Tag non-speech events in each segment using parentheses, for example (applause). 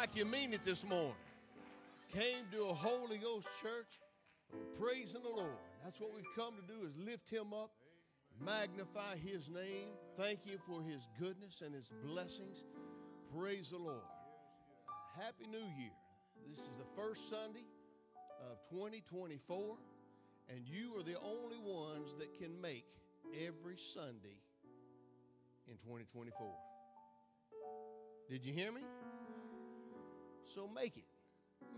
like you mean it this morning. Came to a Holy Ghost church, praising the Lord. That's what we've come to do is lift him up, magnify his name, thank him for his goodness and his blessings. Praise the Lord. Happy New Year. This is the first Sunday of 2024, and you are the only ones that can make every Sunday in 2024. Did you hear me? So make it.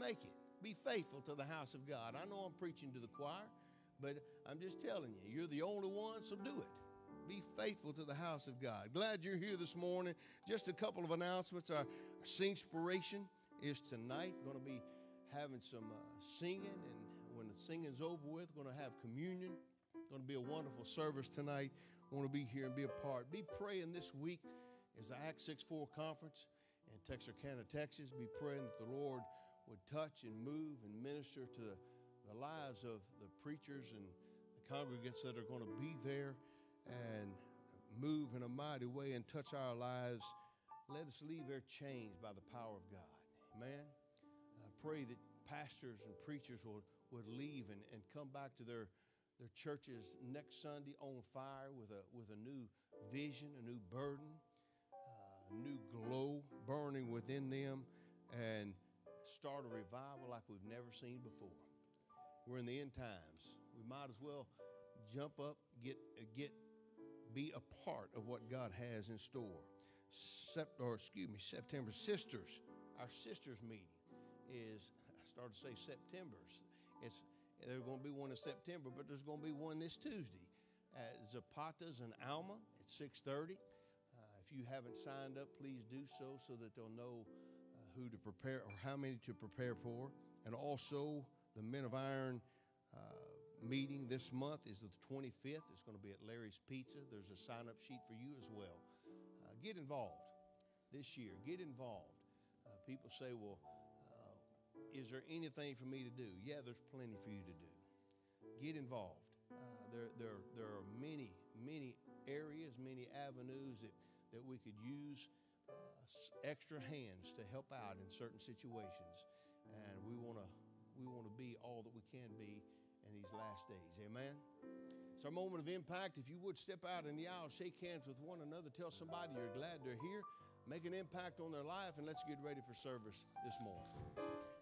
Make it. Be faithful to the house of God. I know I'm preaching to the choir, but I'm just telling you, you're the only one, so do it. Be faithful to the house of God. Glad you're here this morning. Just a couple of announcements. Our, our Singspiration is tonight. Going to be having some uh, singing, and when the singing's over with, we're going to have communion. Going to be a wonderful service tonight. Want to be here and be a part. Be praying this week is the Acts 6 4 conference Texarkana, Texas. Be praying that the Lord would touch and move and minister to the, the lives of the preachers and the congregants that are going to be there and move in a mighty way and touch our lives. Let us leave there changed by the power of God. Amen. I pray that pastors and preachers will, would leave and, and come back to their, their churches next Sunday on fire with a, with a new vision, a new burden, new glow burning within them, and start a revival like we've never seen before. We're in the end times. We might as well jump up, get uh, get be a part of what God has in store. Sept, or excuse me, September sisters. Our sisters meeting is I started to say September's. It's there's going to be one in September, but there's going to be one this Tuesday at Zapata's and Alma at 6:30. Uh, if you haven't signed up, please do so so that they'll know who to prepare or how many to prepare for. And also, the Men of Iron uh, meeting this month is the 25th. It's going to be at Larry's Pizza. There's a sign up sheet for you as well. Uh, get involved this year. Get involved. Uh, people say, well, uh, is there anything for me to do? Yeah, there's plenty for you to do. Get involved. Uh, there, there, there are many, many areas, many avenues that, that we could use uh, extra hands to help out in certain situations. And we want to we want to be all that we can be in these last days. Amen. It's our moment of impact. If you would step out in the aisle, shake hands with one another, tell somebody you're glad they're here, make an impact on their life, and let's get ready for service this morning.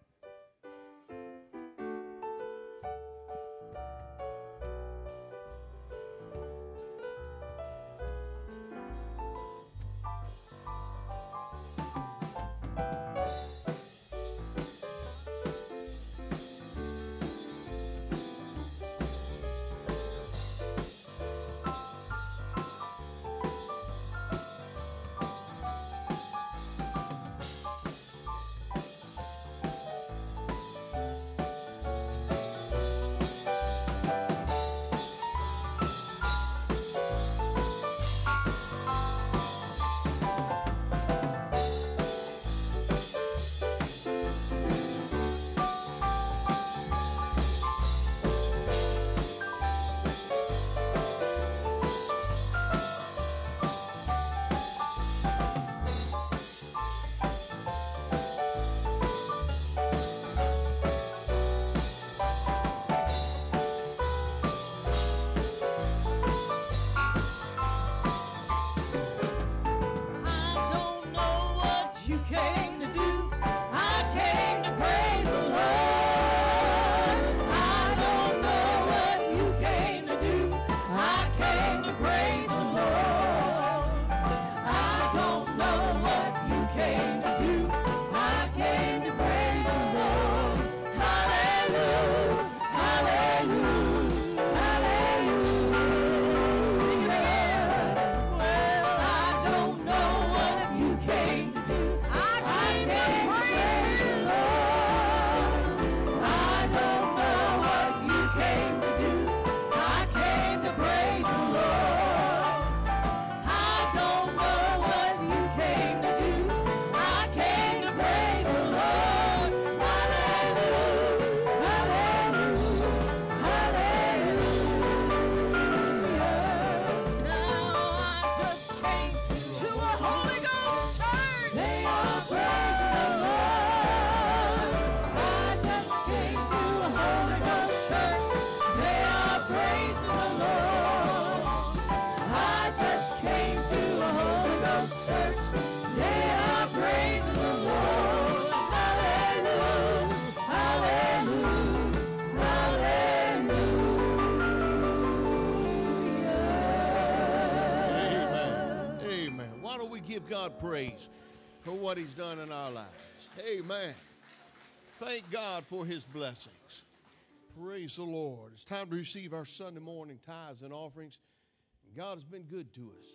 Give God praise for what He's done in our lives. Amen. Thank God for His blessings. Praise the Lord. It's time to receive our Sunday morning tithes and offerings. God has been good to us.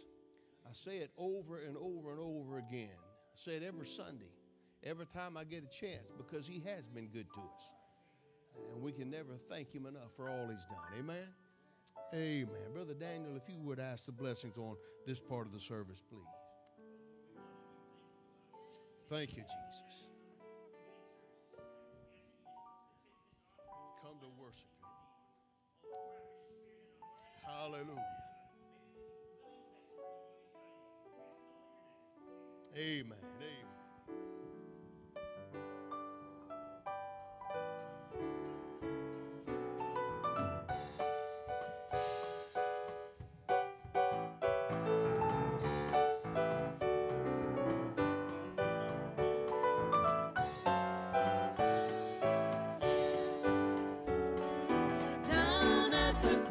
I say it over and over and over again. I say it every Sunday, every time I get a chance, because He has been good to us. And we can never thank Him enough for all He's done. Amen. Amen. Brother Daniel, if you would ask the blessings on this part of the service, please. Thank you, Jesus. Come to worship you. Hallelujah. Amen.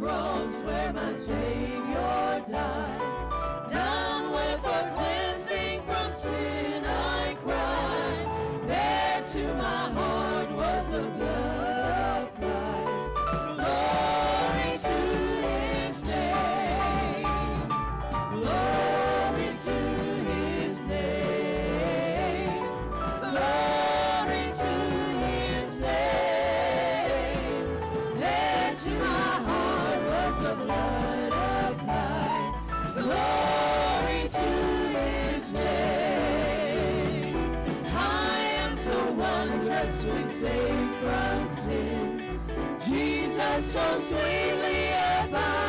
Cross where my Savior died, for cleansing from sin I cried, there to my heart was the blood applied. Glory to His name, glory to His name, glory to His name. There to wondrously saved from sin. Jesus so sweetly abides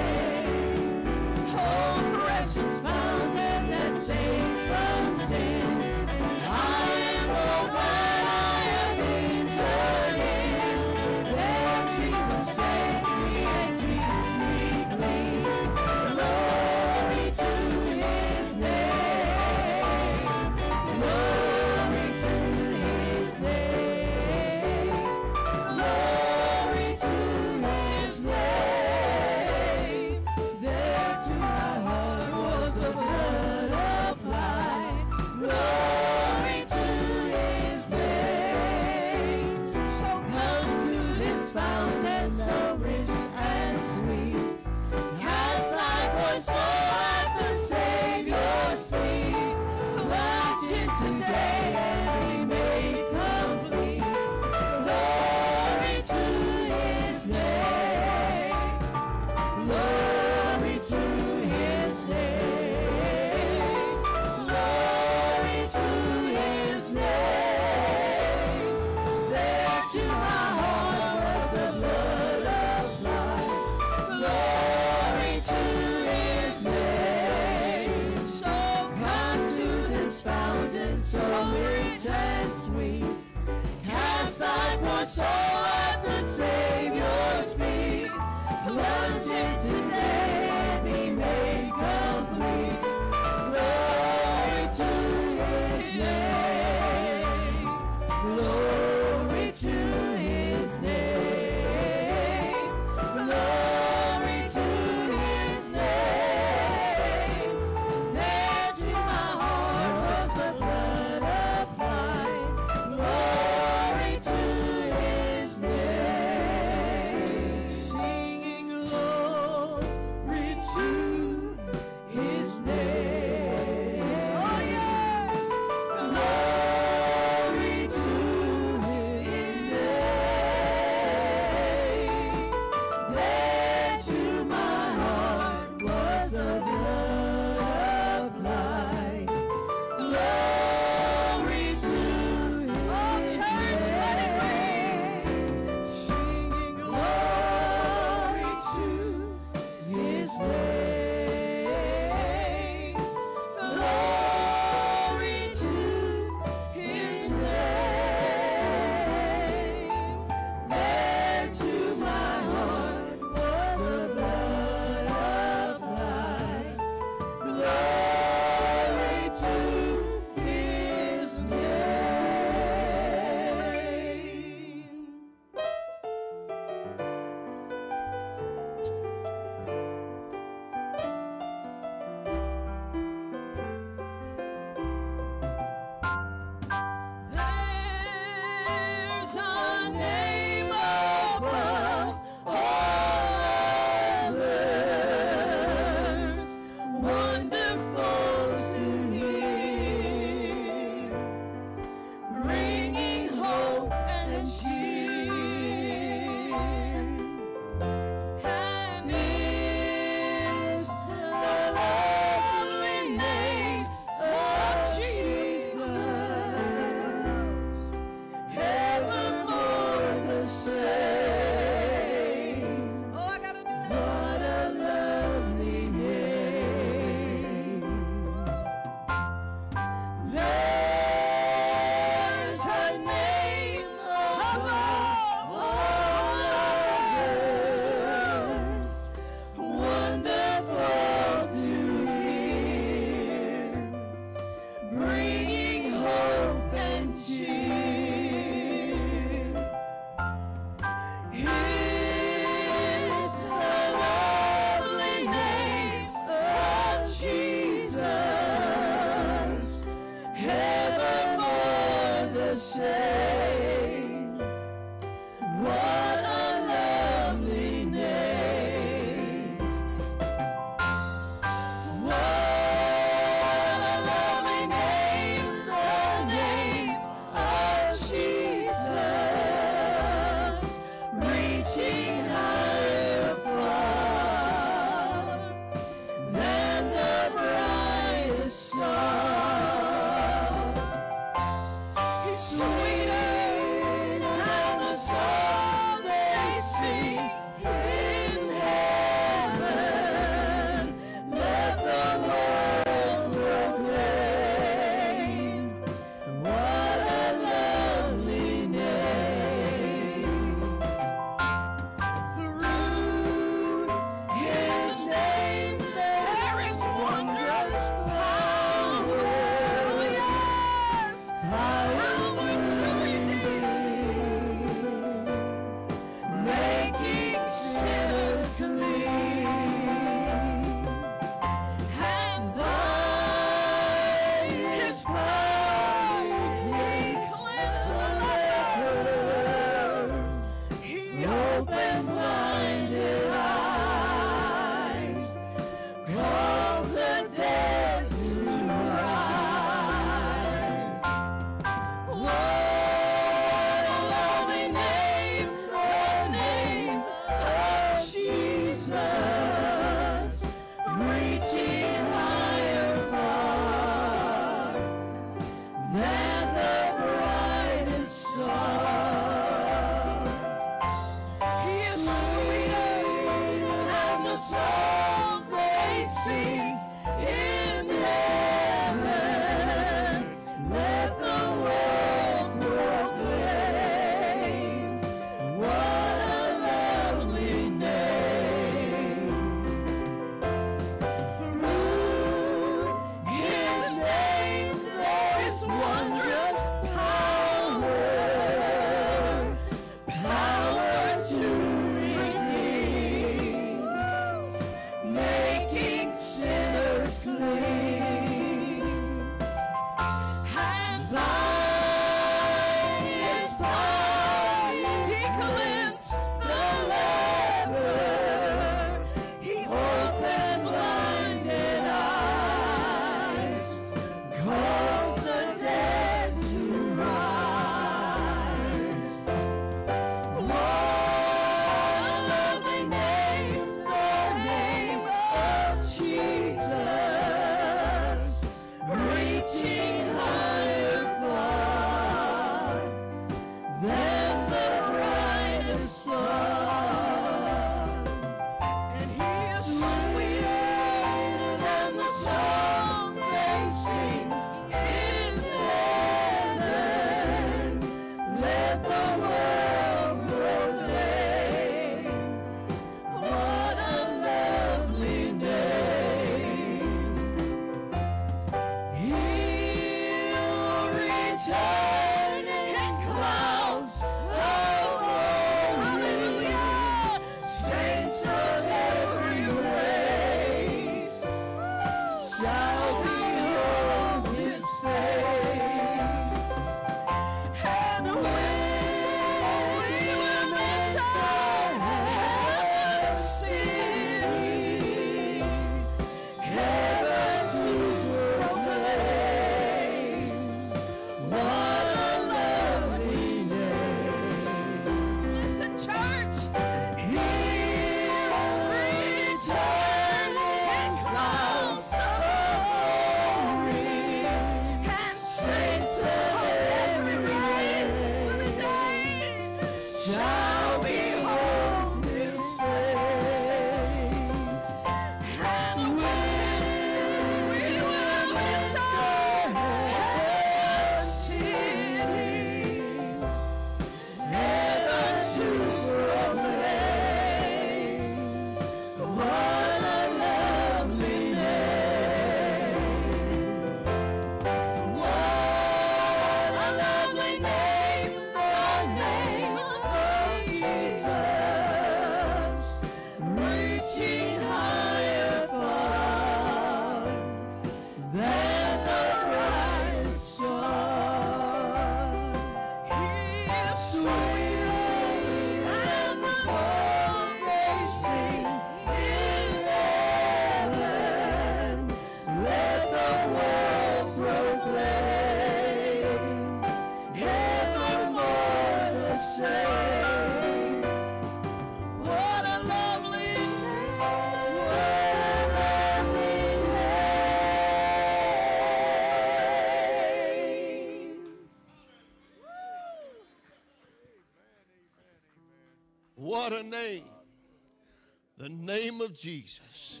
Jesus.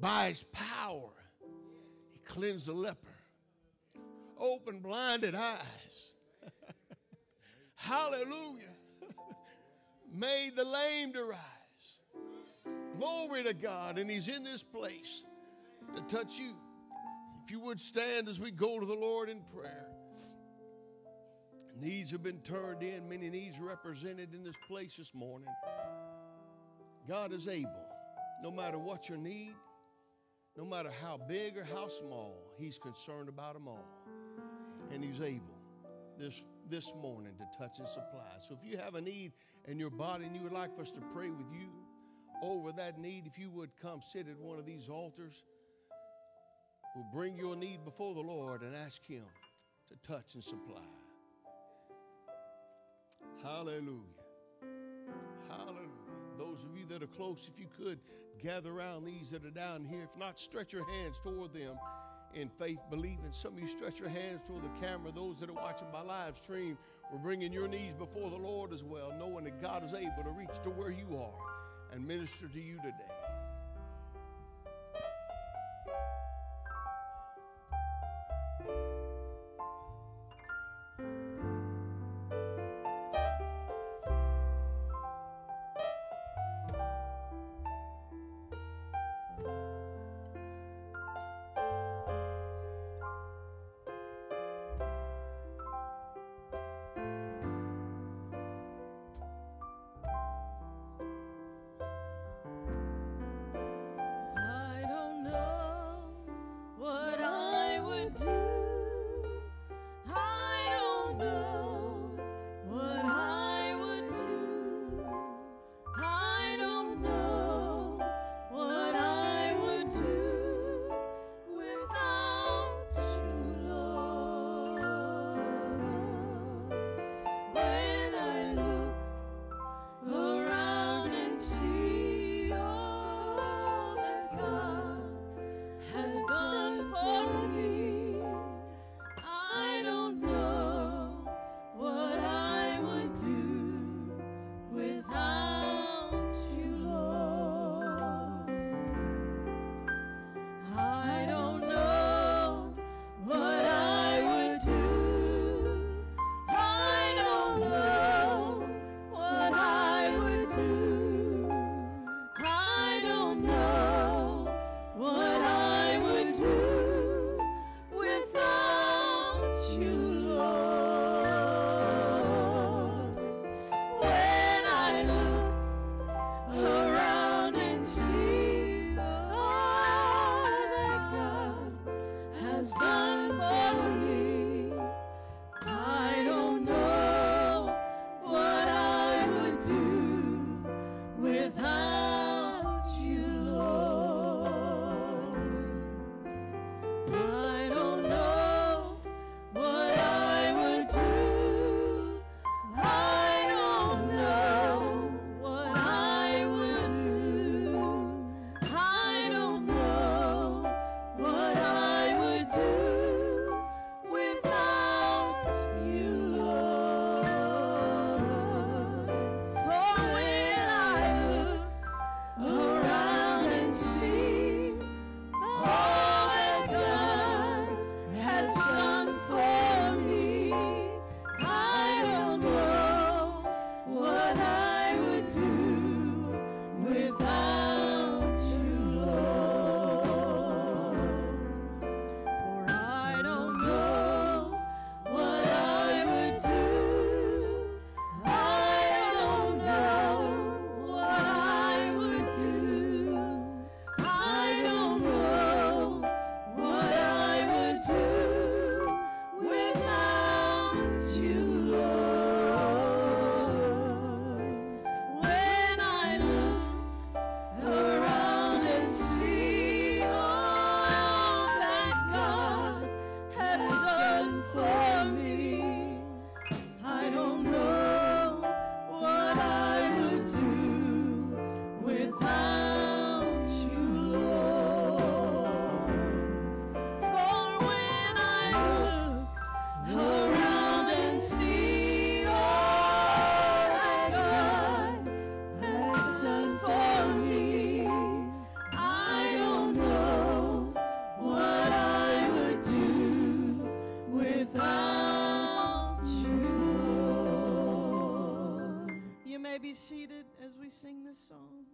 By his power, he cleansed the leper, opened blinded eyes. (laughs) Hallelujah. (laughs) Made the lame to rise. Glory to God. And he's in this place to touch you. If you would stand as we go to the Lord in prayer. Needs have been turned in, many needs represented in this place this morning. God is able, no matter what your need, no matter how big or how small, He's concerned about them all. And He's able this, this morning to touch and supply. So if you have a need in your body and you would like for us to pray with you over that need, if you would come sit at one of these altars, we'll bring your need before the Lord and ask Him to touch and supply. Hallelujah. Hallelujah. Those of you that are close, if you could gather around these that are down here. If not, stretch your hands toward them in faith, believing. Some of you stretch your hands toward the camera. Those that are watching by live stream, we're bringing your knees before the Lord as well, knowing that God is able to reach to where you are and minister to you today. seated as we sing this song.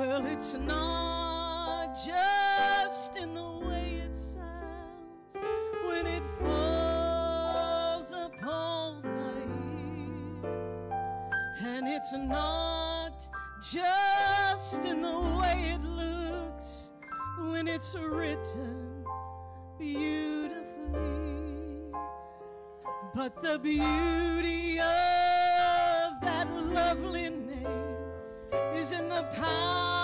Well, it's not just in the way it sounds when it falls upon my ear, and it's not just in the way it looks when it's written beautifully, but the beauty of that lovely in the power.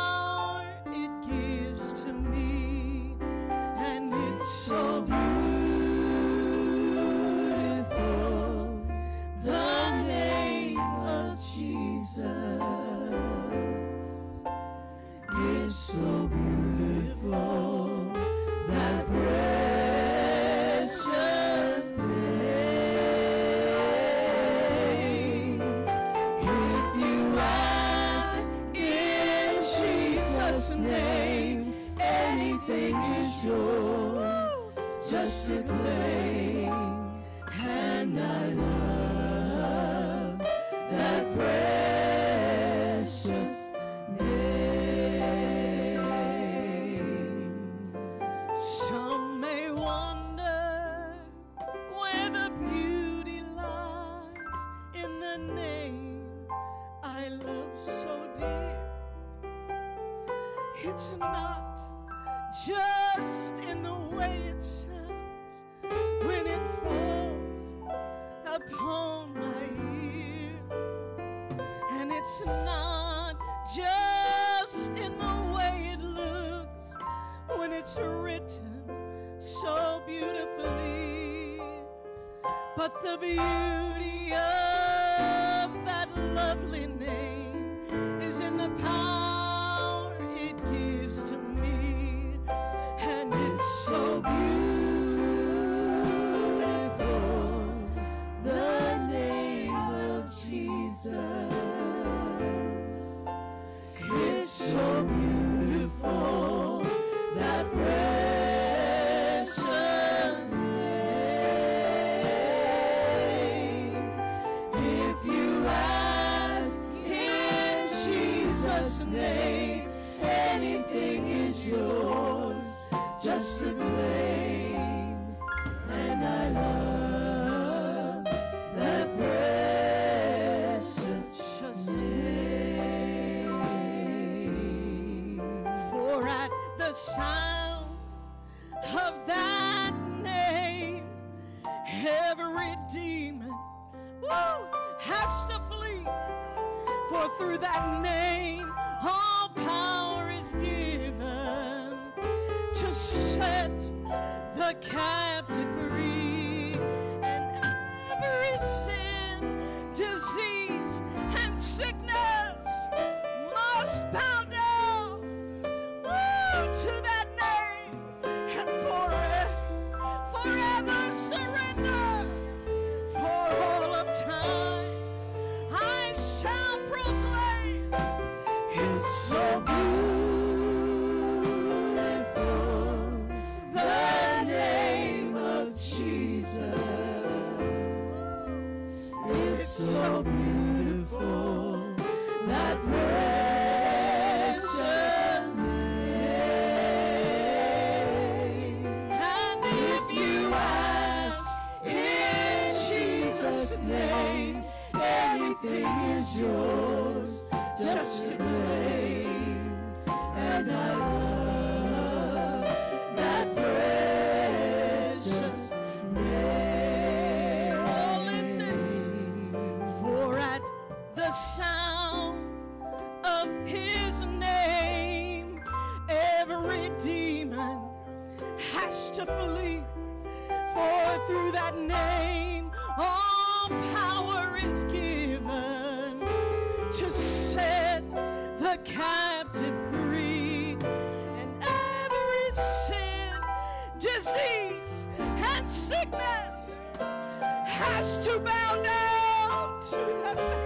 it's not just in the way it looks when it's written so beautifully, but the beauty of that lovely name is in the power. sound of his name, every demon has to flee. For through that name, all power is given to set the captive free. And every sin, disease, and sickness has to bow down to that name.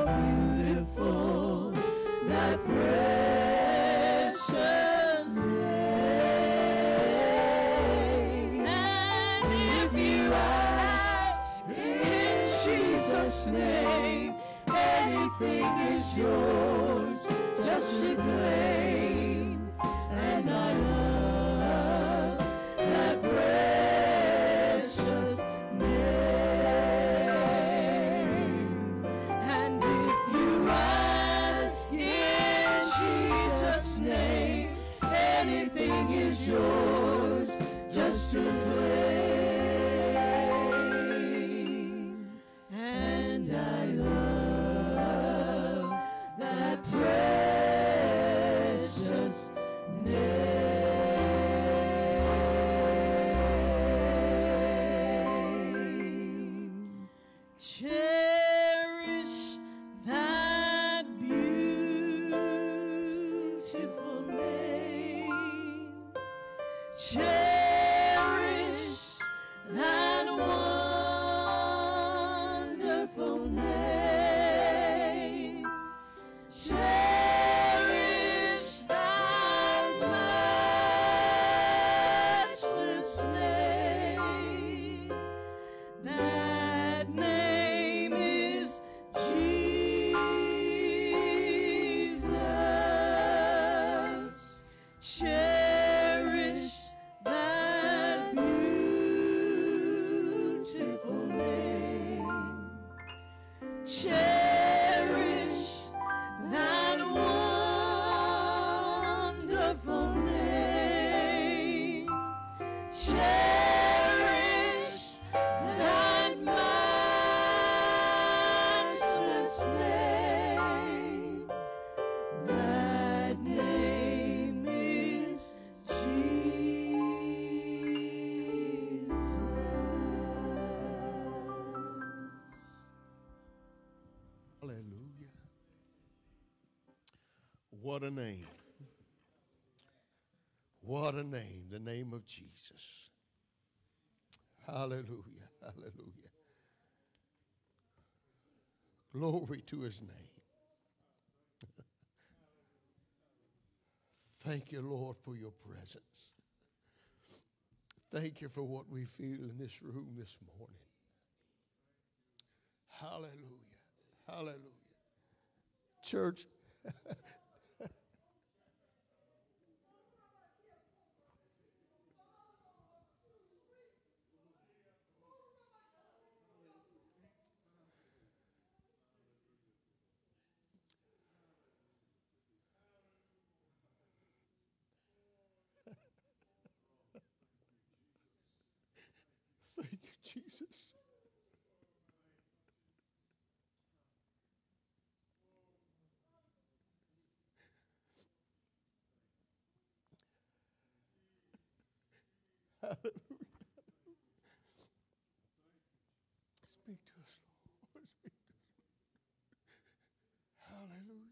just to claim What a name. What a name, the name of Jesus. Hallelujah. Hallelujah. Glory to his name. Thank you, Lord, for your presence. Thank you for what we feel in this room this morning. Hallelujah. Hallelujah. Church, thank you, Jesus. Speak to us, Lord. (laughs) Speak to us. Hallelujah.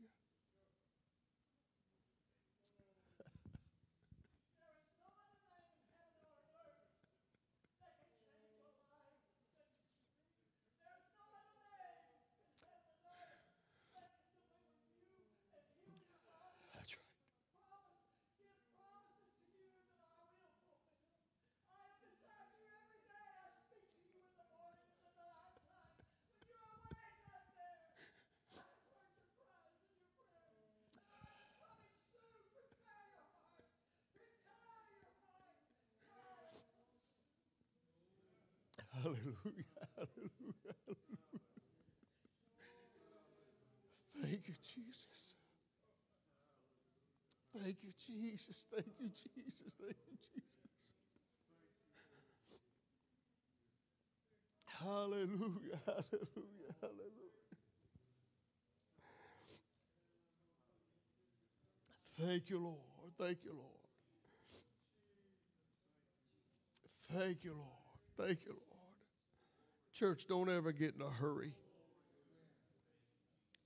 (laughs) Hallelujah. Hallelujah. Thank you, Jesus. Thank you, Jesus. Thank you, Jesus. Thank you, Jesus. Hallelujah. Hallelujah. Hallelujah. Thank you, Lord. Thank you, Lord. Thank you, Lord. Thank you, Lord. Church, don't ever get in a hurry.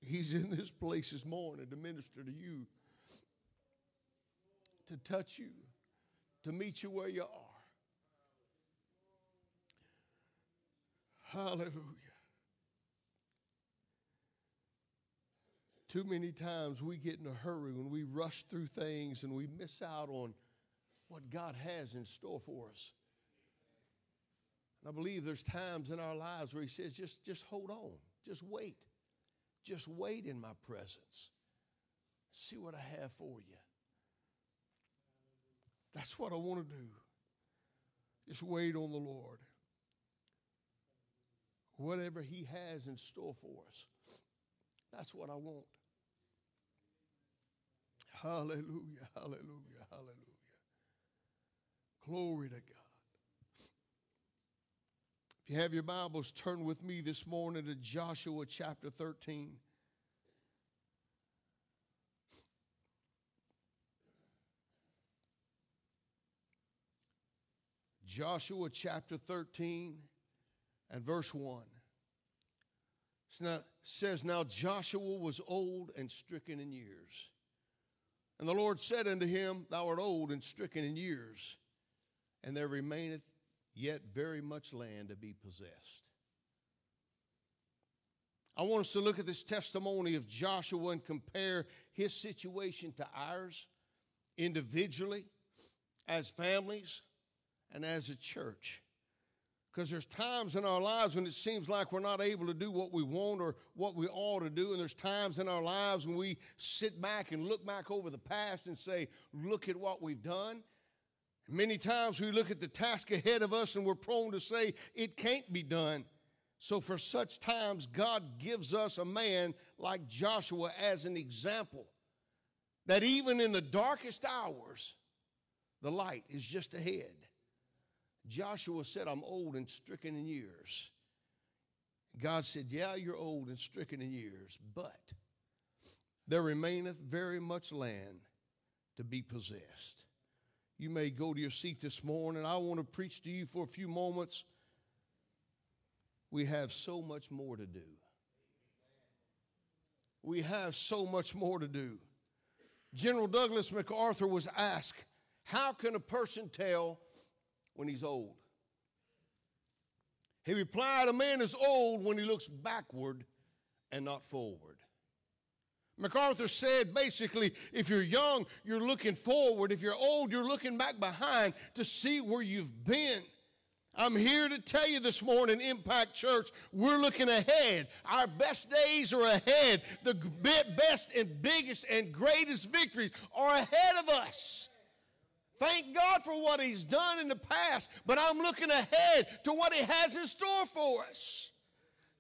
He's in this place this morning to minister to you, to touch you, to meet you where you are. Hallelujah. Too many times we get in a hurry when we rush through things and we miss out on what God has in store for us. And I believe there's times in our lives where He says, just, just hold on, just wait. Just wait in my presence. See what I have for you. That's what I want to do. Just wait on the Lord. Whatever He has in store for us, that's what I want. Hallelujah, hallelujah, hallelujah. Glory to God. You have your Bibles, turn with me this morning to Joshua chapter 13. Joshua chapter 13 and verse 1. It says, Now Joshua was old and stricken in years. And the Lord said unto him, Thou art old and stricken in years, and there remaineth yet very much land to be possessed. I want us to look at this testimony of Joshua and compare his situation to ours individually, as families, and as a church. Because there's times in our lives when it seems like we're not able to do what we want or what we ought to do. And there's times in our lives when we sit back and look back over the past and say, Look at what we've done. Many times we look at the task ahead of us and we're prone to say, It can't be done. So, for such times, God gives us a man like Joshua as an example that even in the darkest hours, the light is just ahead. Joshua said, I'm old and stricken in years. God said, Yeah, you're old and stricken in years, but there remaineth very much land to be possessed. You may go to your seat this morning. I want to preach to you for a few moments. We have so much more to do. We have so much more to do. General Douglas MacArthur was asked, How can a person tell when he's old? He replied, A man is old when he looks backward and not forward. MacArthur said basically, if you're young, you're looking forward. If you're old, you're looking back behind to see where you've been. I'm here to tell you this morning, Impact Church, we're looking ahead. Our best days are ahead. The best and biggest and greatest victories are ahead of us. Thank God for what He's done in the past, but I'm looking ahead to what He has in store for us.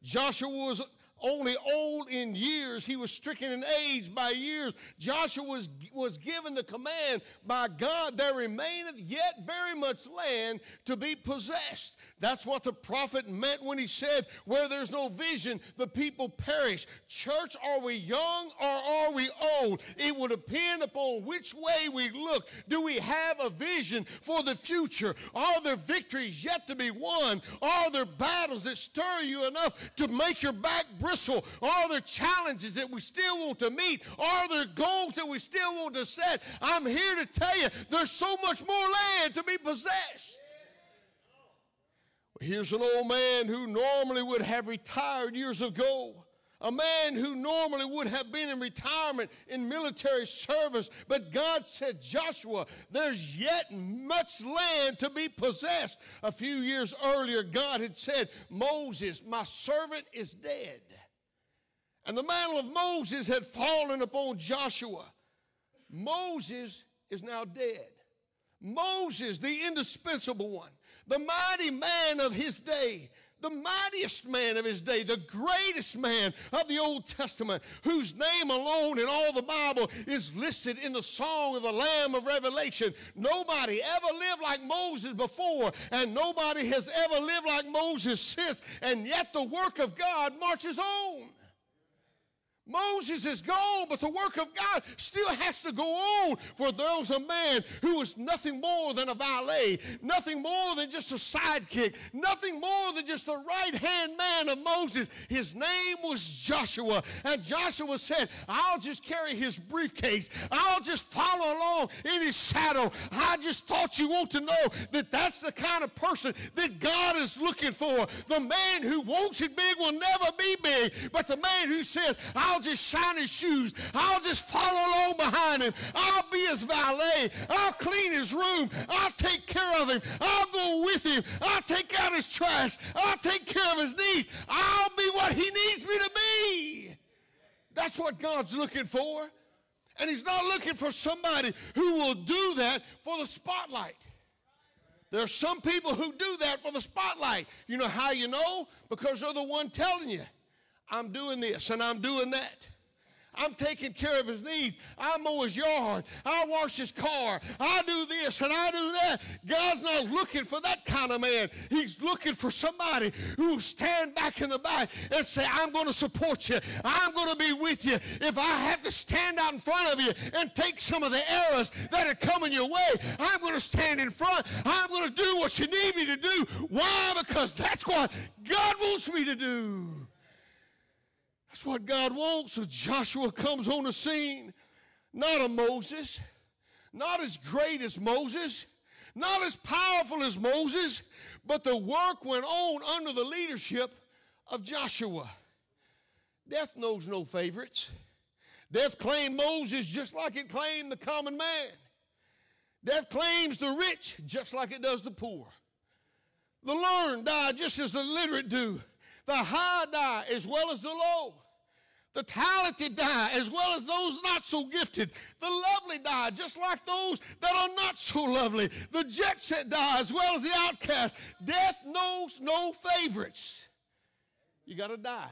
Joshua was only old in years. He was stricken in age by years. Joshua was, was given the command by God, there remaineth yet very much land to be possessed. That's what the prophet meant when he said, Where there's no vision, the people perish. Church, are we young or are we old? It will depend upon which way we look. Do we have a vision for the future? Are there victories yet to be won? Are there battles that stir you enough to make your back bristle? Are there challenges that we still want to meet? Are there goals that we still want to set? I'm here to tell you there's so much more land to be possessed. Here's an old man who normally would have retired years ago. A man who normally would have been in retirement in military service, but God said, Joshua, there's yet much land to be possessed. A few years earlier, God had said, Moses, my servant is dead. And the mantle of Moses had fallen upon Joshua. Moses is now dead. Moses, the indispensable one, the mighty man of his day, the mightiest man of his day, the greatest man of the Old Testament, whose name alone in all the Bible is listed in the Song of the Lamb of Revelation. Nobody ever lived like Moses before, and nobody has ever lived like Moses since, and yet the work of God marches on. Moses is gone, but the work of God still has to go on. For there was a man who was nothing more than a valet, nothing more than just a sidekick, nothing more than just the right hand man of Moses. His name was Joshua. And Joshua said, I'll just carry his briefcase, I'll just follow along in his shadow. I just thought you want to know that that's the kind of person that God is looking for. The man who wants it big will never be big, but the man who says, I'll I'll just shine his shoes. I'll just follow along behind him. I'll be his valet. I'll clean his room. I'll take care of him. I'll go with him. I'll take out his trash. I'll take care of his needs. I'll be what he needs me to be. That's what God's looking for. And he's not looking for somebody who will do that for the spotlight. There are some people who do that for the spotlight. You know how you know? Because they're the one telling you. I'm doing this and I'm doing that. I'm taking care of his needs. I mow his yard. I wash his car. I do this and I do that. God's not looking for that kind of man. He's looking for somebody who will stand back in the back and say, I'm going to support you. I'm going to be with you. If I have to stand out in front of you and take some of the errors that are coming your way, I'm going to stand in front. I'm going to do what you need me to do. Why? Because that's what God wants me to do. That's what God wants. So Joshua comes on the scene, not a Moses, not as great as Moses, not as powerful as Moses, but the work went on under the leadership of Joshua. Death knows no favorites. Death claimed Moses just like it claimed the common man. Death claims the rich just like it does the poor. The learned die just as the literate do. The high die as well as the low. The talented die as well as those not so gifted. The lovely die just like those that are not so lovely. The jet set die as well as the outcast. Death knows no favorites. You got to die.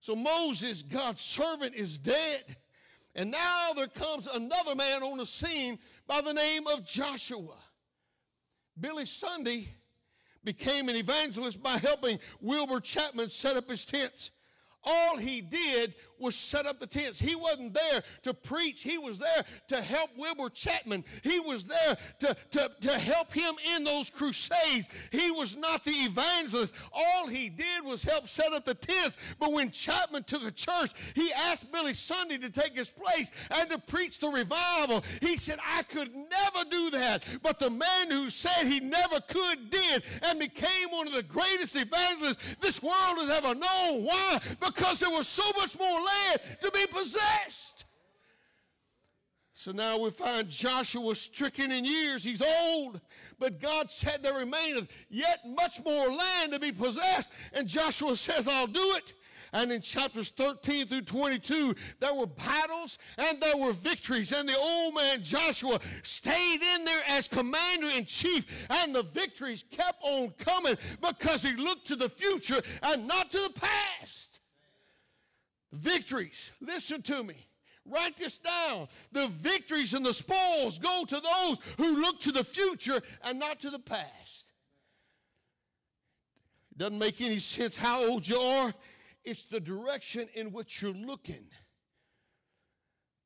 So Moses, God's servant, is dead. And now there comes another man on the scene by the name of Joshua. Billy Sunday became an evangelist by helping Wilbur Chapman set up his tents. All he did was set up the tents. He wasn't there to preach. He was there to help Wilbur Chapman. He was there to, to, to help him in those crusades. He was not the evangelist. All he did was help set up the tents. But when Chapman took a church, he asked Billy Sunday to take his place and to preach the revival. He said, I could never do that. But the man who said he never could did and became one of the greatest evangelists this world has ever known. Why? Because there was so much more land to be possessed. So now we find Joshua stricken in years. He's old, but God said there remaineth yet much more land to be possessed. And Joshua says, I'll do it. And in chapters 13 through 22, there were battles and there were victories. And the old man Joshua stayed in there as commander in chief. And the victories kept on coming because he looked to the future and not to the past. Victories, listen to me. Write this down. The victories and the spoils go to those who look to the future and not to the past. It doesn't make any sense how old you are, it's the direction in which you're looking.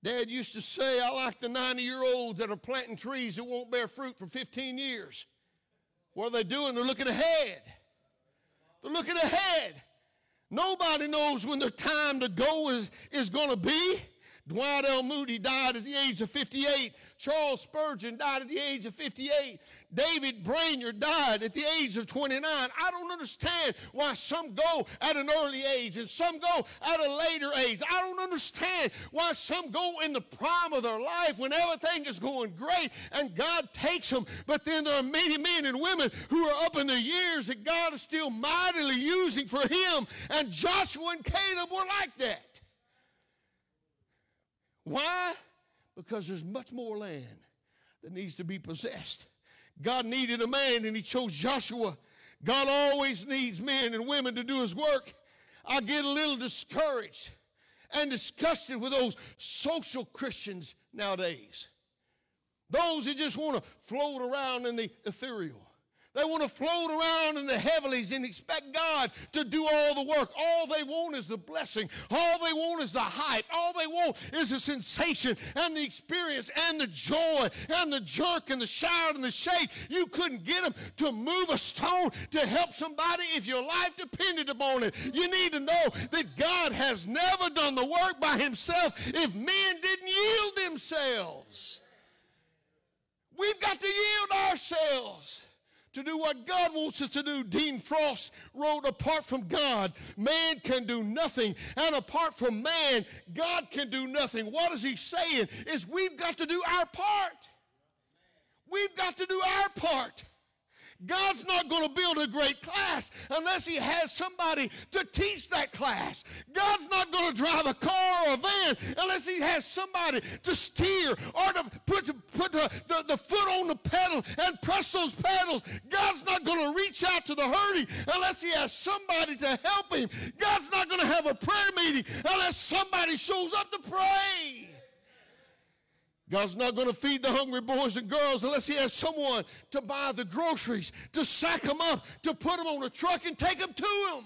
Dad used to say, I like the 90 year olds that are planting trees that won't bear fruit for 15 years. What are they doing? They're looking ahead. They're looking ahead. Nobody knows when the time to go is, is going to be. Dwight L. Moody died at the age of 58. Charles Spurgeon died at the age of 58. David Brainerd died at the age of 29. I don't understand why some go at an early age and some go at a later age. I don't understand why some go in the prime of their life when everything is going great and God takes them. But then there are many men and women who are up in their years that God is still mightily using for Him. And Joshua and Caleb were like that. Why? Because there's much more land that needs to be possessed. God needed a man, and He chose Joshua God always needs men and women to do his work. I get a little discouraged and disgusted with those social Christians nowadays. Those who just want to float around in the ethereal. They want to float around in the heavens and expect God to do all the work. All they want is the blessing. All they want is the hype. All they want is the sensation and the experience and the joy and the jerk and the shout and the shake. You couldn't get them to move a stone to help somebody if your life depended upon it. You need to know that God has never done the work by himself if men didn't yield themselves. We've got to yield ourselves to do what God wants us to do. Dean Frost wrote, Apart from God, man can do nothing. And apart from man, God can do nothing. What is he saying? Is we've got to do our part. We've got to do our part. God's not going to build a great class unless He has somebody to teach that class. God's not going to drive a car or a van unless He has somebody to steer or to put, put the, the, the foot on the pedal and press those pedals. God's not going to reach out to the hurting unless He has somebody to help Him. God's not going to have a prayer meeting unless somebody shows up to pray. God's not going to feed the hungry boys and girls unless He has someone to buy the groceries, to sack them up, to put them on a truck and take them to Him.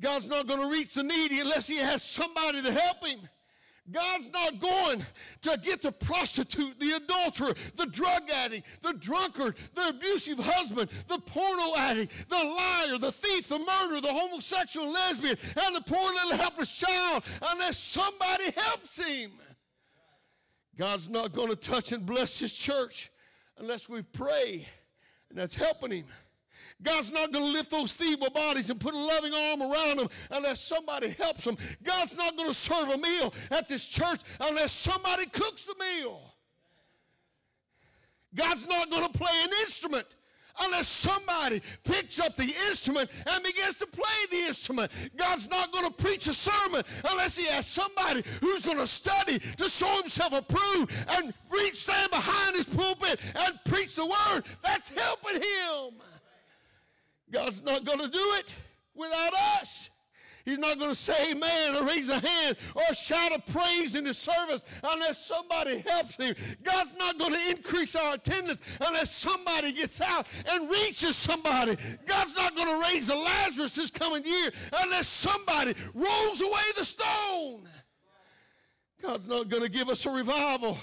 God's not going to reach the needy unless He has somebody to help Him. God's not going to get the prostitute, the adulterer, the drug addict, the drunkard, the abusive husband, the porno addict, the liar, the thief, the murderer, the homosexual, lesbian, and the poor little helpless child unless somebody helps him. God's not going to touch and bless his church unless we pray, and that's helping him. God's not going to lift those feeble bodies and put a loving arm around them unless somebody helps them. God's not going to serve a meal at this church unless somebody cooks the meal. God's not going to play an instrument unless somebody picks up the instrument and begins to play the instrument. God's not going to preach a sermon unless he has somebody who's going to study to show himself approved and reach stand behind his pulpit and preach the word. That's helping him. God's not going to do it without us. He's not going to say amen or raise a hand or shout a praise in the service unless somebody helps him. God's not going to increase our attendance unless somebody gets out and reaches somebody. God's not going to raise a Lazarus this coming year unless somebody rolls away the stone. God's not going to give us a revival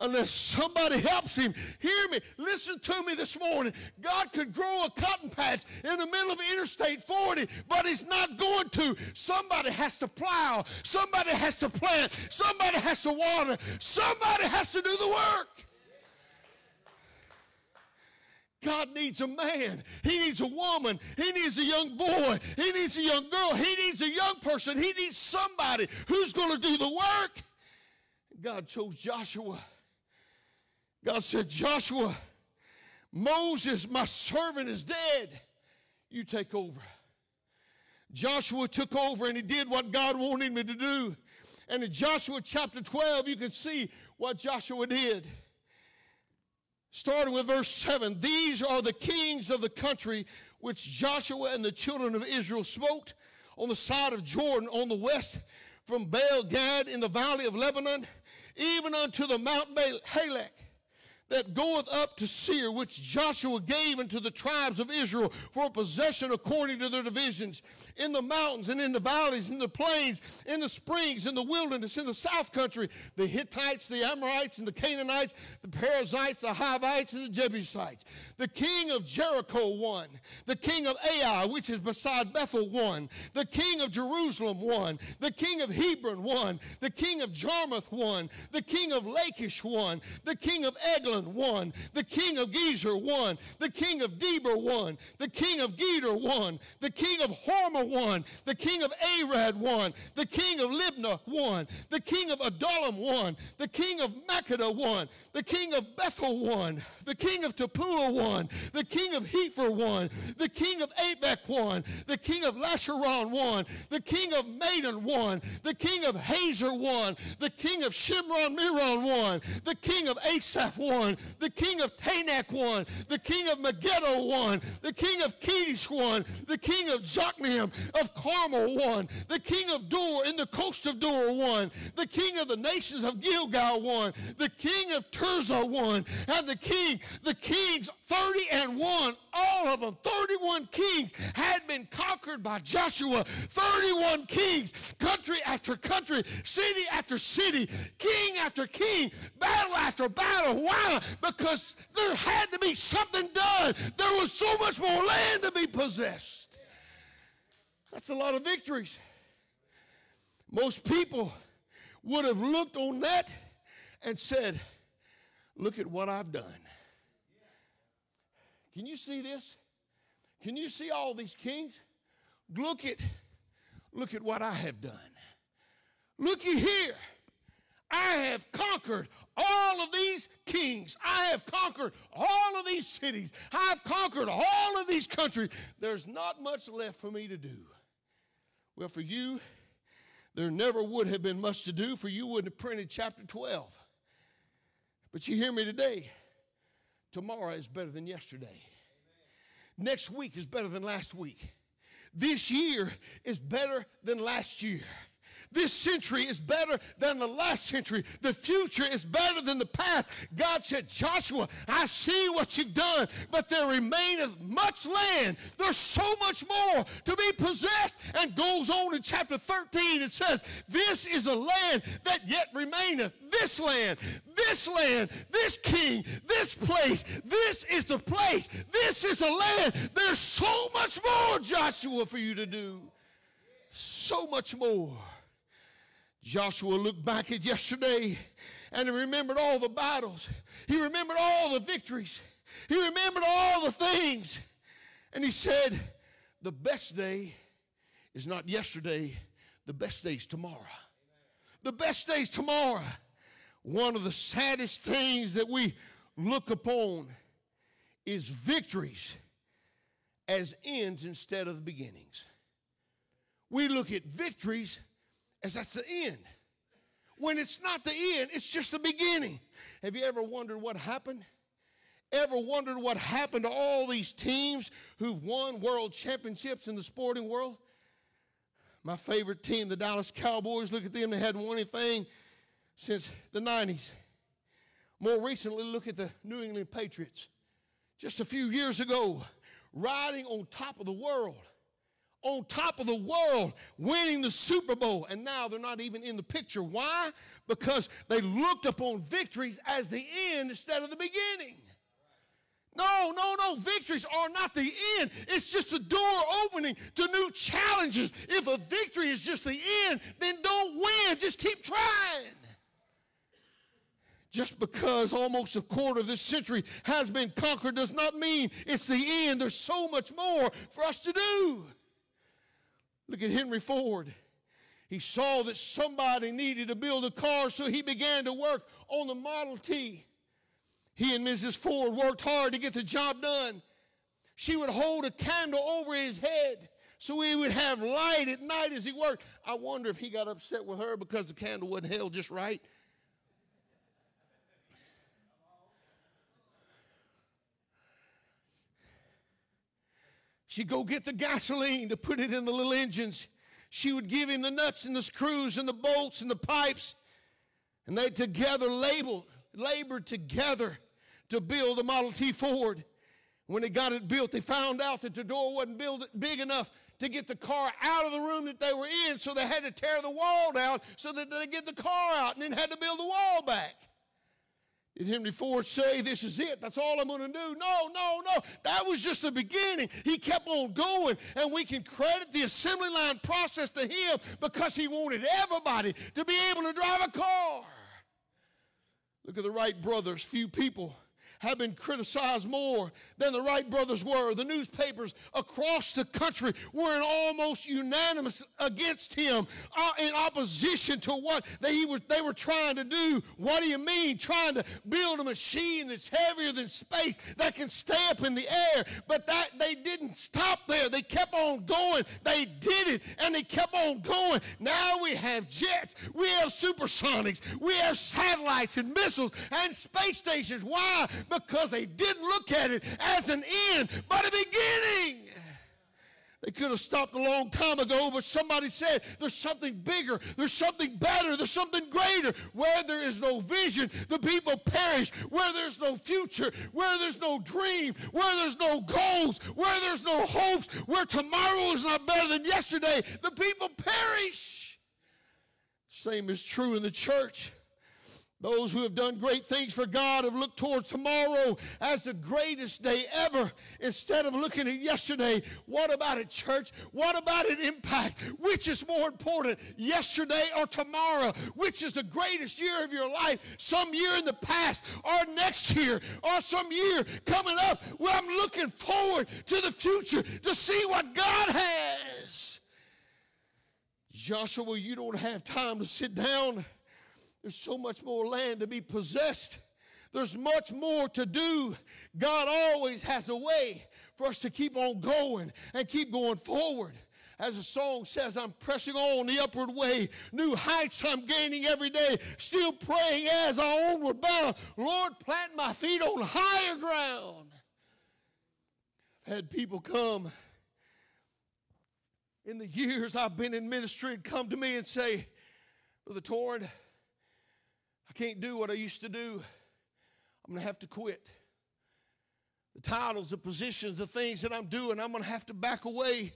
unless somebody helps him. Hear me. Listen to me this morning. God could grow a cotton patch in the middle of Interstate 40, but he's not going to. Somebody has to plow. Somebody has to plant. Somebody has to water. Somebody has to do the work. God needs a man. He needs a woman. He needs a young boy. He needs a young girl. He needs a young person. He needs somebody who's going to do the work. God chose Joshua. God said, Joshua, Moses, my servant, is dead. You take over. Joshua took over and he did what God wanted him to do. And in Joshua chapter 12, you can see what Joshua did. Starting with verse 7 These are the kings of the country which Joshua and the children of Israel smote on the side of Jordan on the west from Baal Gad in the valley of Lebanon, even unto the Mount Halak that goeth up to Seir, which Joshua gave unto the tribes of Israel for a possession according to their divisions, in the mountains and in the valleys, in the plains, in the springs, in the wilderness, in the south country, the Hittites, the Amorites, and the Canaanites, the Perizzites, the Hivites, and the Jebusites. The king of Jericho won. The king of Ai, which is beside Bethel, won. The king of Jerusalem won. The king of Hebron won. The king of Jarmuth won. The king of Lachish won. The king of Eglon won. The king of Gezer won. The king of Debir won. The king of Gedor won. The king of Hormah won. The king of Arad won. The king of Libnah won. The king of Adullam won. The king of Makkedah won. The king of Bethel won. The king of Tappuah won. The king of Hepher won. The king of Aphek won. The king of Lasharon won. The king of Madon won. The king of Hazer won. The king of Shimron Miron won. The king of Asaph won. The king of Taanach won. The king of Megiddo won. The king of Kedesh won. The king of Jokneam of Carmel won. The king of Dor in the coast of Dor won. The king of the nations of Gilgal won. The king of Tirzah won. And the king, the kings, 30 and 1, all of them, 31 kings had been conquered by Joshua. 31 kings, country after country, city after city, king after king, battle after battle. Why? Because there had to be something done. There was so much more land to be possessed. That's a lot of victories. Most people would have looked on that and said, Look at what I've done. Can you see this? Can you see all these kings? Look at look at what I have done. Looky here. I have conquered all of these kings. I have conquered all of these cities. I've conquered all of these countries. There's not much left for me to do. Well, for you, there never would have been much to do, for you wouldn't have printed chapter 12. But you hear me today. Tomorrow is better than yesterday. Next week is better than last week. This year is better than last year. This century is better than the last century. The future is better than the past. God said, Joshua, I see what you've done, but there remaineth much land. There's so much more to be possessed. And goes on in chapter 13, it says, This is a land that yet remaineth. This land, this land, this king, this place, this is the place, this is a land. There's so much more, Joshua, for you to do. So much more. Joshua looked back at yesterday and he remembered all the battles. He remembered all the victories. He remembered all the things. And he said, The best day is not yesterday, the best day is tomorrow. The best day is tomorrow. One of the saddest things that we look upon is victories as ends instead of the beginnings. We look at victories as that's the end. When it's not the end, it's just the beginning. Have you ever wondered what happened? Ever wondered what happened to all these teams who've won world championships in the sporting world? My favorite team, the Dallas Cowboys, look at them, they hadn't won anything since the 90s. More recently, look at the New England Patriots. Just a few years ago, riding on top of the world on top of the world, winning the Super Bowl, and now they're not even in the picture. Why? Because they looked upon victories as the end instead of the beginning. No, no, no. Victories are not the end. It's just a door opening to new challenges. If a victory is just the end, then don't win. Just keep trying. Just because almost a quarter of this century has been conquered does not mean it's the end. There's so much more for us to do. Look at Henry Ford. He saw that somebody needed to build a car, so he began to work on the Model T. He and Mrs. Ford worked hard to get the job done. She would hold a candle over his head so he would have light at night as he worked. I wonder if he got upset with her because the candle wasn't held just right. She'd go get the gasoline to put it in the little engines. She would give him the nuts and the screws and the bolts and the pipes. And they together labeled, labored together to build the Model T Ford. When they got it built, they found out that the door wasn't built big enough to get the car out of the room that they were in, so they had to tear the wall down so that they get the car out and then had to build the wall back. Henry Ford say, This is it? That's all I'm going to do? No, no, no. That was just the beginning. He kept on going, and we can credit the assembly line process to him because he wanted everybody to be able to drive a car. Look at the Wright brothers. Few people have been criticized more than the Wright brothers were. The newspapers across the country were in almost unanimous against him uh, in opposition to what they, was, they were trying to do. What do you mean? Trying to build a machine that's heavier than space that can stay up in the air. But that they didn't stop there. They kept on going. They did it and they kept on going. Now we have jets, we have supersonics, we have satellites and missiles and space stations. Why? Because they didn't look at it as an end, but a beginning. They could have stopped a long time ago, but somebody said there's something bigger, there's something better, there's something greater. Where there is no vision, the people perish. Where there's no future, where there's no dream, where there's no goals, where there's no hopes, where tomorrow is not better than yesterday, the people perish. Same is true in the church. Those who have done great things for God have looked towards tomorrow as the greatest day ever instead of looking at yesterday. What about it, church? What about it, impact? Which is more important, yesterday or tomorrow? Which is the greatest year of your life? Some year in the past or next year or some year coming up where I'm looking forward to the future to see what God has. Joshua, you don't have time to sit down. There's so much more land to be possessed. There's much more to do. God always has a way for us to keep on going and keep going forward. As the song says, I'm pressing on the upward way. New heights I'm gaining every day. Still praying as I onward bound. Lord, plant my feet on higher ground. I've had people come in the years I've been in ministry and come to me and say, Brother Torrance, can't do what I used to do. I'm going to have to quit. The titles, the positions, the things that I'm doing, I'm going to have to back away.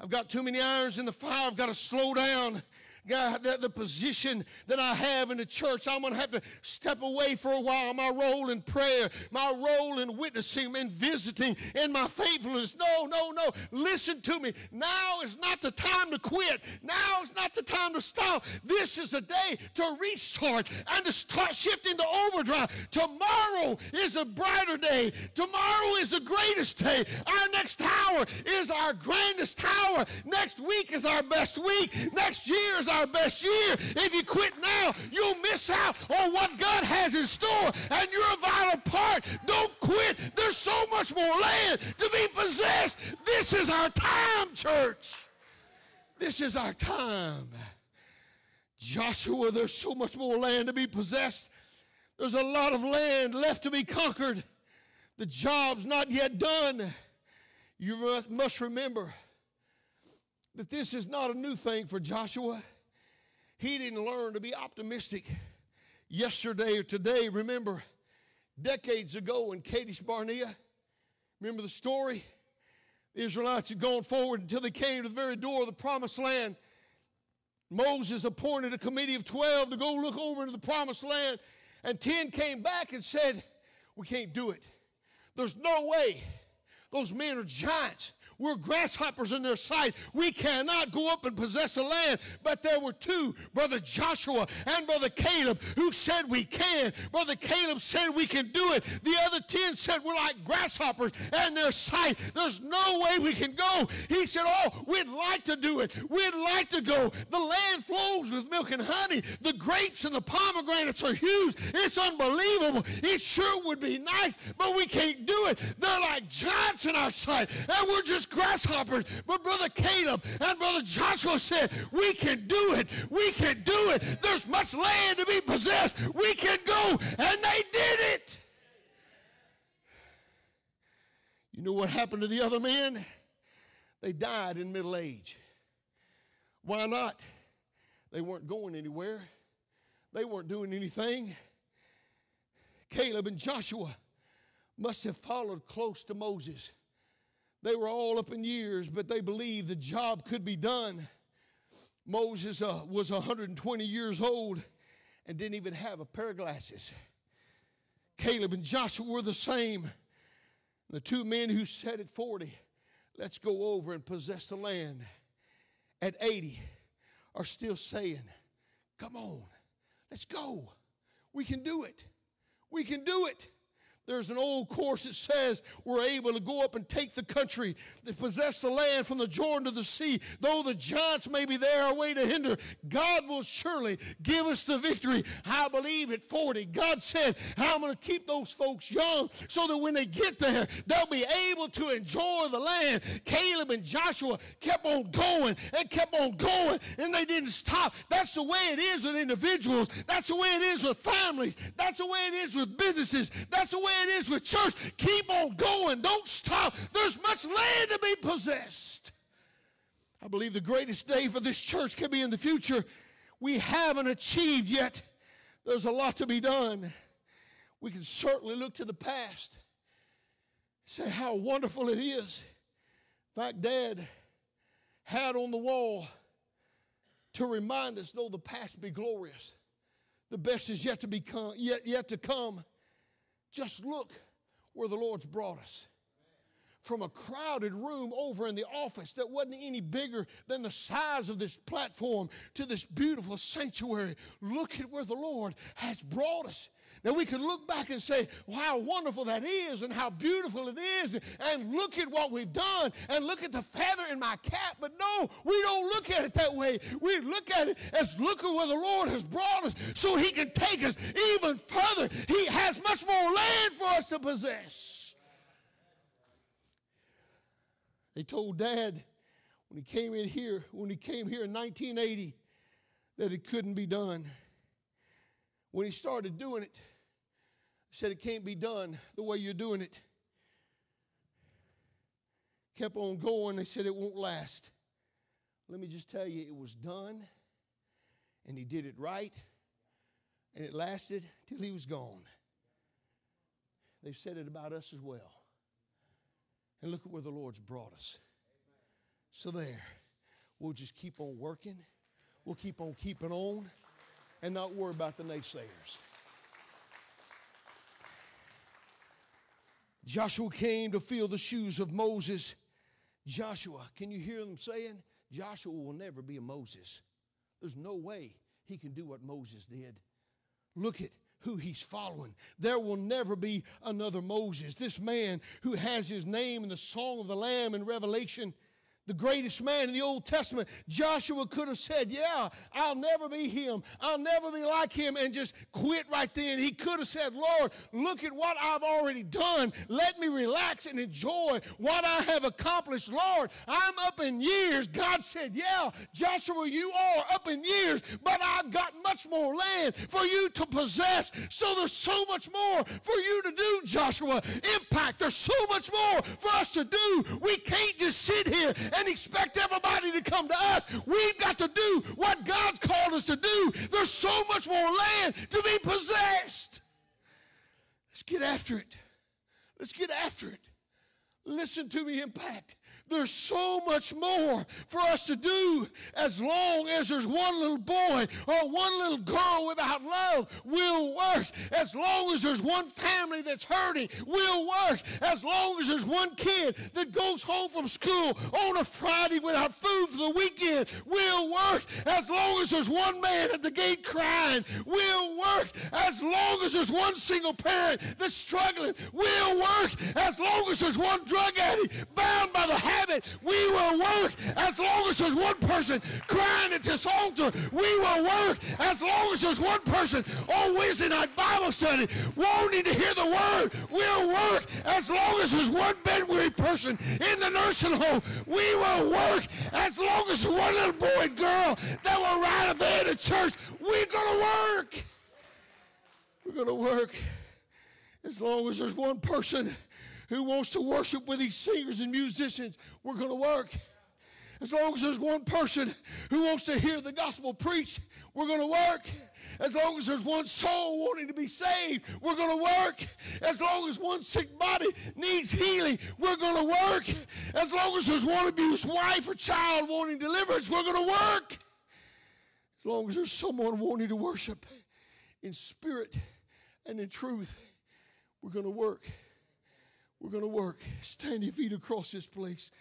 I've got too many irons in the fire. I've got to slow down. God, that the position that I have in the church, I'm going to have to step away for a while. My role in prayer, my role in witnessing and visiting, and my faithfulness. No, no, no. Listen to me. Now is not the time to quit. Now is not the time to stop. This is the day to restart and to start shifting to overdrive. Tomorrow is a brighter day. Tomorrow is the greatest day. Our next hour is our grandest hour. Next week is our best week. Next year is our our best year. If you quit now, you'll miss out on what God has in store, and you're a vital part. Don't quit. There's so much more land to be possessed. This is our time, church. This is our time. Joshua, there's so much more land to be possessed. There's a lot of land left to be conquered. The job's not yet done. You must remember that this is not a new thing for Joshua. He didn't learn to be optimistic yesterday or today. Remember, decades ago in Kadesh Barnea, remember the story? The Israelites had gone forward until they came to the very door of the promised land. Moses appointed a committee of 12 to go look over into the promised land, and 10 came back and said, We can't do it. There's no way. Those men are giants. We're grasshoppers in their sight. We cannot go up and possess the land. But there were two, Brother Joshua and Brother Caleb, who said we can. Brother Caleb said we can do it. The other ten said we're like grasshoppers in their sight. There's no way we can go. He said, Oh, we'd like to do it. We'd like to go. The land flows with milk and honey. The grapes and the pomegranates are huge. It's unbelievable. It sure would be nice, but we can't do it. They're like giants in our sight, and we're just grasshoppers. But Brother Caleb and Brother Joshua said, We can do it. We can do it. There's much land to be possessed. We can go. And they did it. You know what happened to the other men? They died in middle age. Why not? They weren't going anywhere, they weren't doing anything. Caleb and Joshua must have followed close to Moses. They were all up in years, but they believed the job could be done. Moses uh, was 120 years old and didn't even have a pair of glasses. Caleb and Joshua were the same. The two men who said at 40, let's go over and possess the land, at 80 are still saying, come on, let's go. We can do it. We can do it. There's an old course that says we're able to go up and take the country, to possess the land from the Jordan to the sea. Though the giants may be there, our way to hinder, God will surely give us the victory. I believe at 40, God said, I'm going to keep those folks young so that when they get there, they'll be able to enjoy the land. Caleb and Joshua kept on going and kept on going, and they didn't stop. That's the way it is with individuals. That's the way it is with families. That's the way it is with businesses. That's the way it is with church. Keep on going. Don't stop. There's much land to be possessed. I believe the greatest day for this church can be in the future. We haven't achieved yet. There's a lot to be done. We can certainly look to the past, say how wonderful it is. In fact, Dad had on the wall to remind us, though the past be glorious, the best is yet to become, yet, yet to come. Just look where the Lord's brought us. From a crowded room over in the office that wasn't any bigger than the size of this platform to this beautiful sanctuary. Look at where the Lord has brought us. Now we can look back and say, well, how wonderful that is and how beautiful it is, and look at what we've done and look at the feather in my cap. But no, we don't look at it that way. We look at it as look at where the Lord has brought us so he can take us even further. He has much more land for us to possess. They told Dad when he came in here, when he came here in 1980, that it couldn't be done. When he started doing it, said it can't be done the way you're doing it. Kept on going. They said it won't last. Let me just tell you, it was done, and he did it right, and it lasted till he was gone. They've said it about us as well. And look at where the Lord's brought us. So, there, we'll just keep on working, we'll keep on keeping on, and not worry about the naysayers. Joshua came to feel the shoes of Moses. Joshua, can you hear them saying? Joshua will never be a Moses. There's no way he can do what Moses did. Look at who he's following. There will never be another Moses. This man who has his name in the Song of the Lamb in Revelation the greatest man in the Old Testament, Joshua could have said, Yeah, I'll never be him. I'll never be like him, and just quit right then. He could have said, Lord, look at what I've already done. Let me relax and enjoy what I have accomplished. Lord, I'm up in years. God said, Yeah, Joshua, you are up in years, but I've got much more land for you to possess. So there's so much more for you to do, Joshua. Impact, there's so much more for us to do. We can't just sit here and expect everybody to come to us. We've got to do what God's called us to do. There's so much more land to be possessed. Let's get after it. Let's get after it. Listen to me, Impact. There's so much more for us to do as long as there's one little boy or one little girl without love We'll work. As long as there's one family that's hurting We'll work. As long as there's one kid that goes home from school on a Friday without food for the weekend We'll work. As long as there's one man at the gate crying We'll work. As long as there's one single parent that's struggling We'll work. As long as there's one drug addict bound by the we will work. As long as there's one person crying at this altar, we will work. As long as there's one person on Wednesday night Bible study wanting to hear the word, we'll work. As long as there's one bed weary person in the nursing home, we will work. As long as there's one little boy and girl that will ride a van to church, we're going to work. We're going to work. As long as there's one person who wants to worship with these singers and musicians, we're going to work. As long as there's one person who wants to hear the gospel preached, we're going to work. As long as there's one soul wanting to be saved, we're going to work. As long as one sick body needs healing, we're going to work. As long as there's one abused wife or child wanting deliverance, we're going to work. As long as there's someone wanting to worship in spirit and in truth, we're going to work. We're going to work. Stand your feet across this place.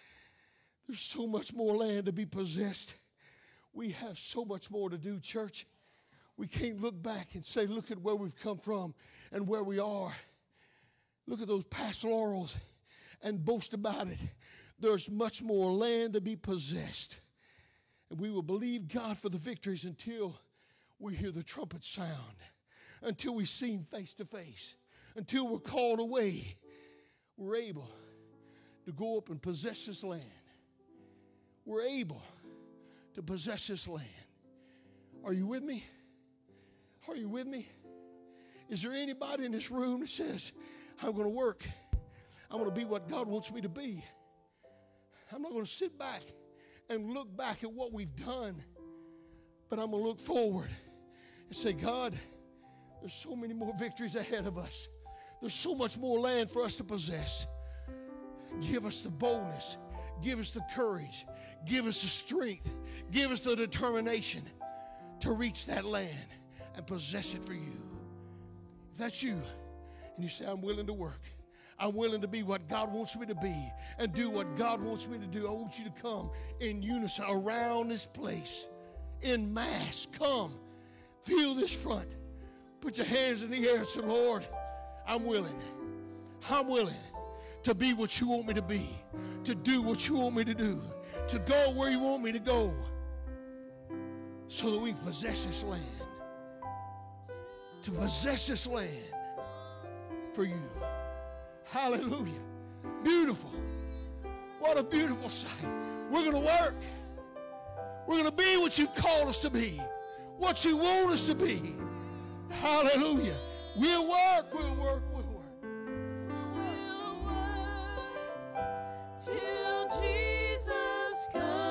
There's so much more land to be possessed. We have so much more to do, church. We can't look back and say, look at where we've come from and where we are. look at those past laurels and boast about it. There's much more land to be possessed. And we will believe God for the victories until we hear the trumpet sound, until we see Him face to face, until we're called away. We're able to go up and possess this land. We're able to possess this land. Are you with me? Are you with me? Is there anybody in this room that says, I'm going to work? I'm going to be what God wants me to be. I'm not going to sit back and look back at what we've done, but I'm going to look forward and say, God, there's so many more victories ahead of us. There's so much more land for us to possess. Give us the boldness, give us the courage, give us the strength, give us the determination to reach that land and possess it for you. If that's you, and you say, I'm willing to work, I'm willing to be what God wants me to be and do what God wants me to do. I want you to come in unison around this place in mass. Come, feel this front. Put your hands in the air and say, Lord, I'm willing. I'm willing to be what you want me to be, to do what you want me to do, to go where you want me to go, so that we can possess this land. To possess this land for you. Hallelujah. Beautiful. What a beautiful sight. We're going to work. We're going to be what you've called us to be, what you want us to be. Hallelujah. We'll work, we'll work, we'll work. We'll work till Jesus comes.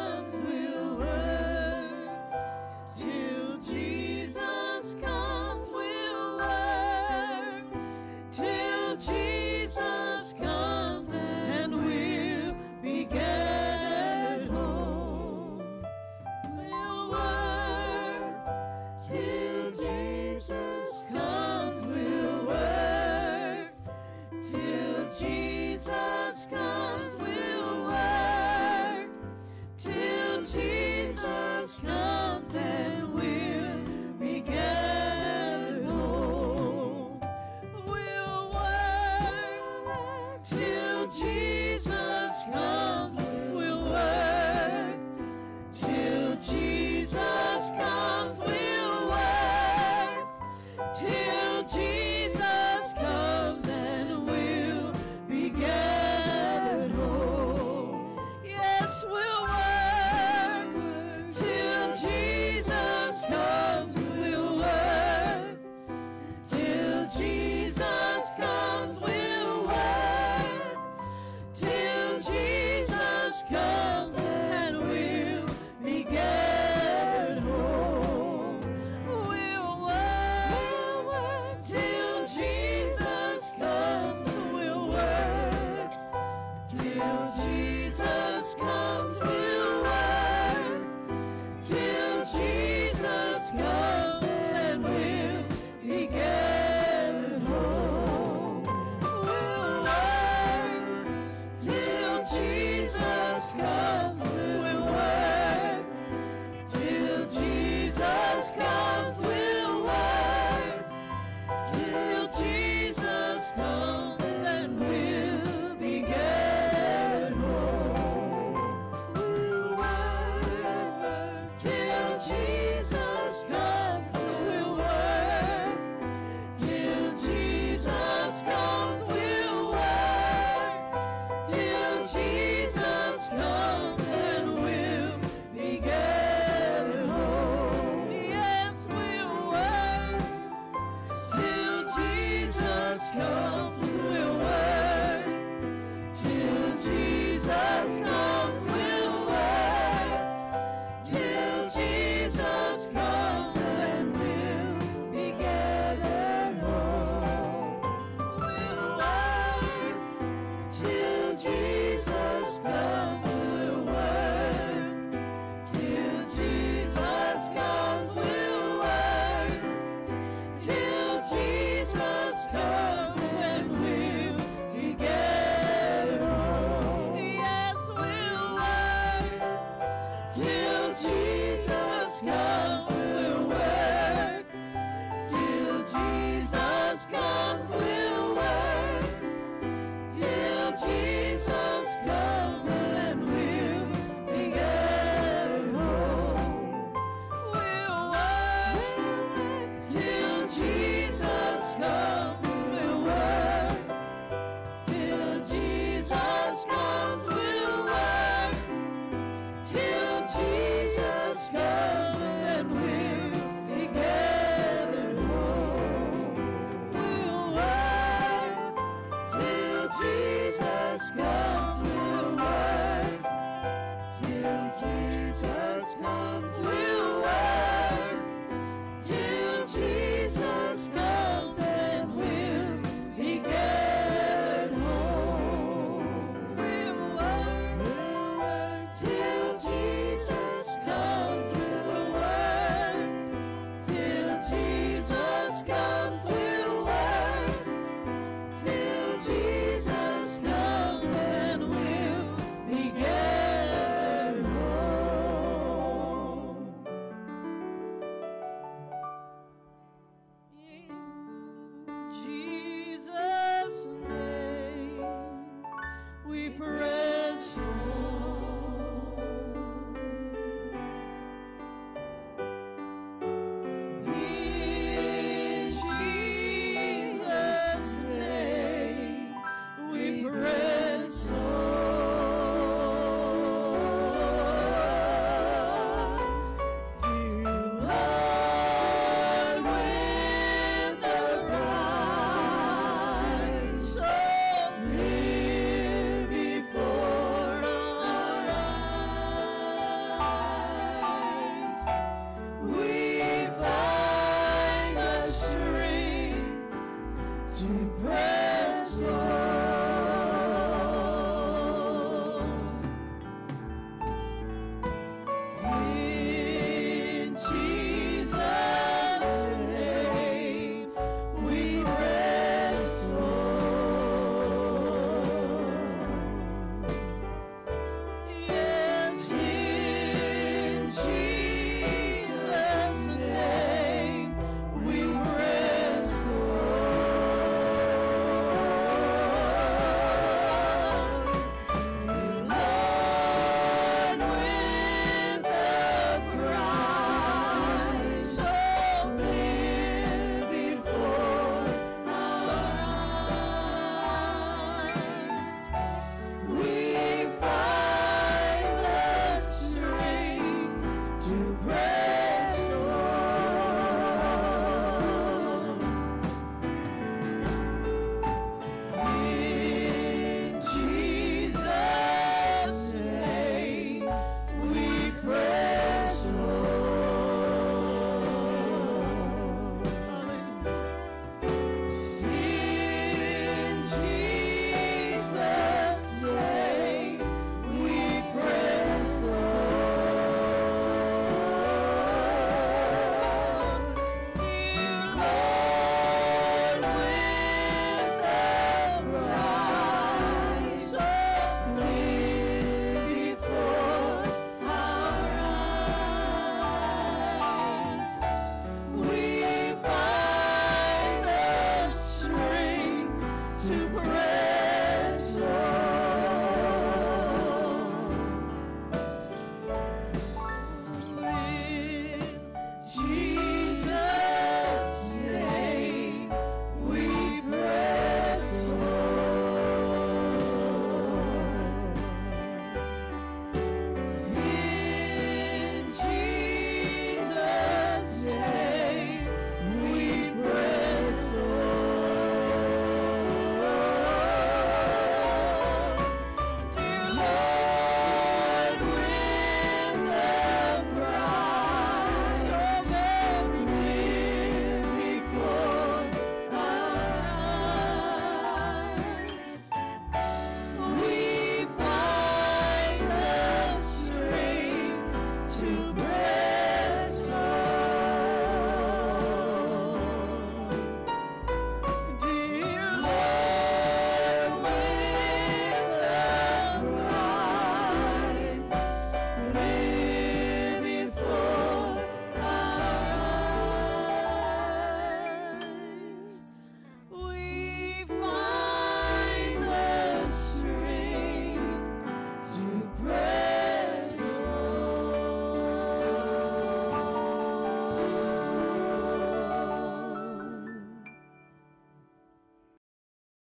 Christmas.